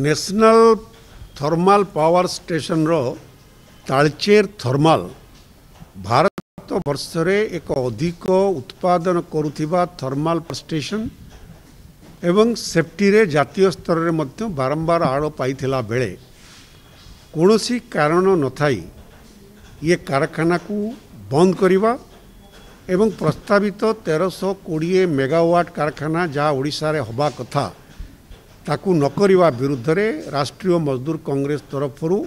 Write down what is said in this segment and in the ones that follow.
national thermal power ଷ୍ଟେସନ୍ର Talcher thermal ଭାରତ ବର୍ଷରେ ଏକ ଅଧିକ ଉତ୍ପାଦନ କରୁଥିବା ଥର୍ମାଲ୍ ଷ୍ଟେସନ୍ ଏବଂ ସେଫ୍ଟିରେ ଜାତୀୟ ସ୍ତରରେ ମଧ୍ୟ ବାରମ୍ବାର ଆଳ ପାଇଥିଲା ବେଳେ କୌଣସି କାରଣ ନଥାଇ ଇଏ କାରଖାନାକୁ ବନ୍ଦ କରିବା ଏବଂ ପ୍ରସ୍ତାବିତ ତେରଶହ କୋଡ଼ିଏ ମେଗାୱାଟ୍ କାରଖାନା ଯାହା ଓଡ଼ିଶାରେ ହେବା କଥା ତାକୁ ନ କରିବା ବିରୁଦ୍ଧରେ ରାଷ୍ଟ୍ରୀୟ ମଜଦୁର କଂଗ୍ରେସ ତରଫରୁ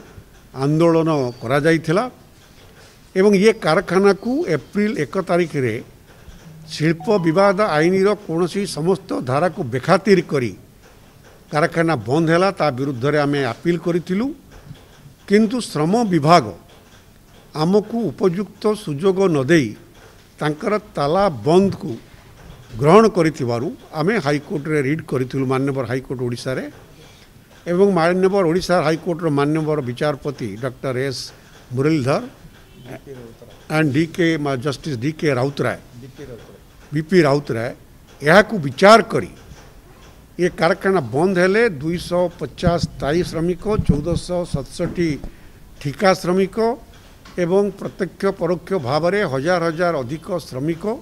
ଆନ୍ଦୋଳନ କରାଯାଇଥିଲା ଏବଂ ଇଏ କାରଖାନାକୁ ଏପ୍ରିଲ ଏକ ତାରିଖରେ ଶିଳ୍ପ ବିବାଦ ଆଇନର କୌଣସି ସମସ୍ତ ଧାରାକୁ ବେଖାତିର କରି କାରଖାନା ବନ୍ଦ ହେଲା ତା ବିରୁଦ୍ଧରେ ଆମେ ଆପିଲ୍ କରିଥିଲୁ କିନ୍ତୁ ଶ୍ରମ ବିଭାଗ ଆମକୁ ଉପଯୁକ୍ତ ସୁଯୋଗ ନଦେଇ ତାଙ୍କର ତାଲା ବନ୍ଦକୁ গ্রহণ କରିଥିবারু আমি હાઈકોર્ટ રે રીડ કરીଥିલું માન્યબર હાઈકોર્ટ ઓડિશા રે એવં માન્યબર Odisha high court row માન્યબર વિચારપતિ doctor S મુરિલધર and D K માસ્ટિસ ડીકે રાઉતરા બીપી રાઉતરા યહકુ વિચાર કરી યે કારણના બંધ હેલે 250 તાલીશ્રમિકો 1467 ઠીકાશ્રમિકો એવં પ્રત્યક્ષ પરોક્ષ્ય ભાવરે હજાર હજાર અધિક શ્રમિકો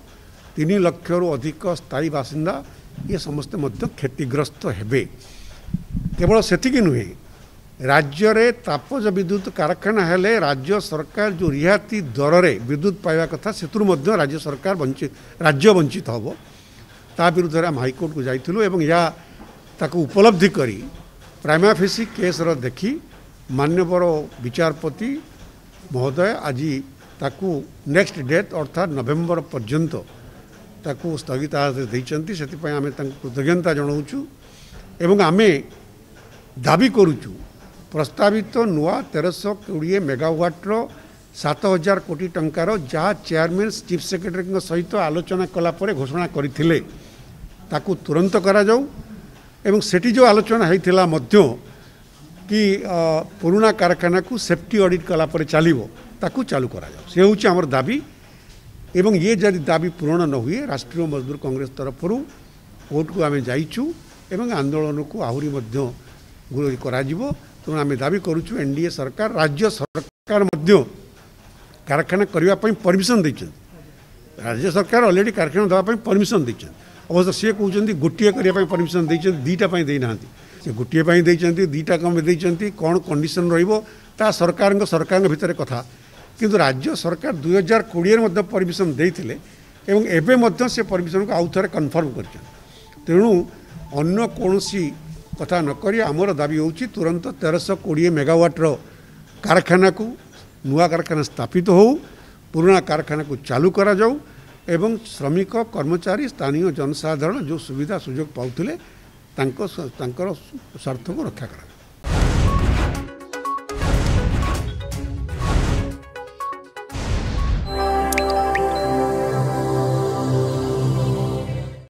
तीन लक्ष रु अधिक स्थायी बासिंदा ये समस्ते क्षतिग्रस्त केवल से नुह राज्य तापज विद्युत कारखाना हेले राज्य सरकार जो रिहाती दर में विद्युत पाइबा कथा से राज्य सरकार वंचित राज्य वंचित हम ता विरुद्ध आम हाइकोर्ट को जाइलु उपलब्धि कर प्राइमाफेसी केस्र देख मान्यवर विचारपति महोदय आज ताकू नेक्स्ट डेट अर्थात नवेम्बर पर्यतं ତାକୁ ସ୍ଥଗିତ ଆଦେଶ ଦେଇଛନ୍ତି ସେଥିପାଇଁ ଆମେ ତାଙ୍କୁ କୃତଜ୍ଞତା ଜଣାଉଛୁ ଏବଂ ଆମେ ଦାବି କରୁଛୁ ପ୍ରସ୍ତାବିତ ନୂଆ ତେରଶହ କୋଡ଼ିଏ ମେଗାୱାଟ୍ର ସାତ ହଜାର କୋଟି ଟଙ୍କାର ଯାହା ଚେୟାରମ୍ୟାନ୍ ଚିଫ୍ ସେକ୍ରେଟାରୀଙ୍କ ସହିତ ଆଲୋଚନା କଲା ପରେ ଘୋଷଣା କରିଥିଲେ ତାକୁ ତୁରନ୍ତ କରାଯାଉ ଏବଂ ସେଠି ଯେଉଁ ଆଲୋଚନା ହୋଇଥିଲା ମଧ୍ୟ କି ପୁରୁଣା କାରଖାନାକୁ ସେଫ୍ଟି ଅଡ଼ିଟ୍ କଲା ପରେ ଚାଲିବ ତାକୁ ଚାଲୁ କରାଯାଉ ସେ ହେଉଛି ଆମର ଦାବି ଏବଂ ଇଏ ଯଦି ଦାବି ପୂରଣ ନ ହୁଏ ରାଷ୍ଟ୍ରୀୟ ମଜଦୁର କଂଗ୍ରେସ ତରଫରୁ କୋର୍ଟକୁ ଆମେ ଯାଇଛୁ ଏବଂ ଆନ୍ଦୋଳନକୁ ଆହୁରି ମଧ୍ୟ ଗୁଳି କରାଯିବ ତେଣୁ ଆମେ ଦାବି କରୁଛୁ ଏନ୍ ଡି ଏ ସରକାର ରାଜ୍ୟ ସରକାର ମଧ୍ୟ କାରଖାନା କରିବା ପାଇଁ ପରମିସନ୍ ଦେଇଛନ୍ତି ରାଜ୍ୟ ସରକାର ଅଲରେଡ଼ି କାରଖାନା ଦେବା ପାଇଁ ପରମିସନ୍ ଦେଇଛନ୍ତି ଅବଶ୍ୟ ସିଏ କହୁଛନ୍ତି ଗୋଟିଏ କରିବା ପାଇଁ ପରମିସନ୍ ଦେଇଛନ୍ତି ଦୁଇଟା ପାଇଁ ଦେଇନାହାନ୍ତି ସେ ଗୋଟିଏ ପାଇଁ ଦେଇଛନ୍ତି ଦୁଇଟା କ'ଣ ଦେଇଛନ୍ତି କ'ଣ କଣ୍ଡିସନ୍ ରହିବ ତାହା ସରକାରଙ୍କ ସରକାରଙ୍କ ଭିତରେ କଥା କିନ୍ତୁ ରାଜ୍ୟ ସରକାର ଦୁଇ ହଜାର କୋଡ଼ିଏରେ ମଧ୍ୟ ପରମିଶନ ଦେଇଥିଲେ ଏବଂ ଏବେ ମଧ୍ୟ ସେ ପରମିଶନକୁ ଆଉ ଥରେ କନଫର୍ମ କରିଛନ୍ତି ତେଣୁ ଅନ୍ୟ କୌଣସି କଥା ନକରି ଆମର ଦାବି ହେଉଛି ତୁରନ୍ତ ତେରଶହ କୋଡ଼ିଏ ମେଗାୱାଟ୍ର କାରଖାନାକୁ ନୂଆ କାରଖାନା ସ୍ଥାପିତ ହେଉ ପୁରୁଣା କାରଖାନାକୁ ଚାଲୁ କରାଯାଉ ଏବଂ ଶ୍ରମିକ କର୍ମଚାରୀ ସ୍ଥାନୀୟ ଜନସାଧାରଣ ଯେଉଁ ସୁବିଧା ସୁଯୋଗ ପାଉଥିଲେ ତାଙ୍କ ତାଙ୍କର ସ୍ୱାର୍ଥକୁ ରକ୍ଷା କରାଯାଉ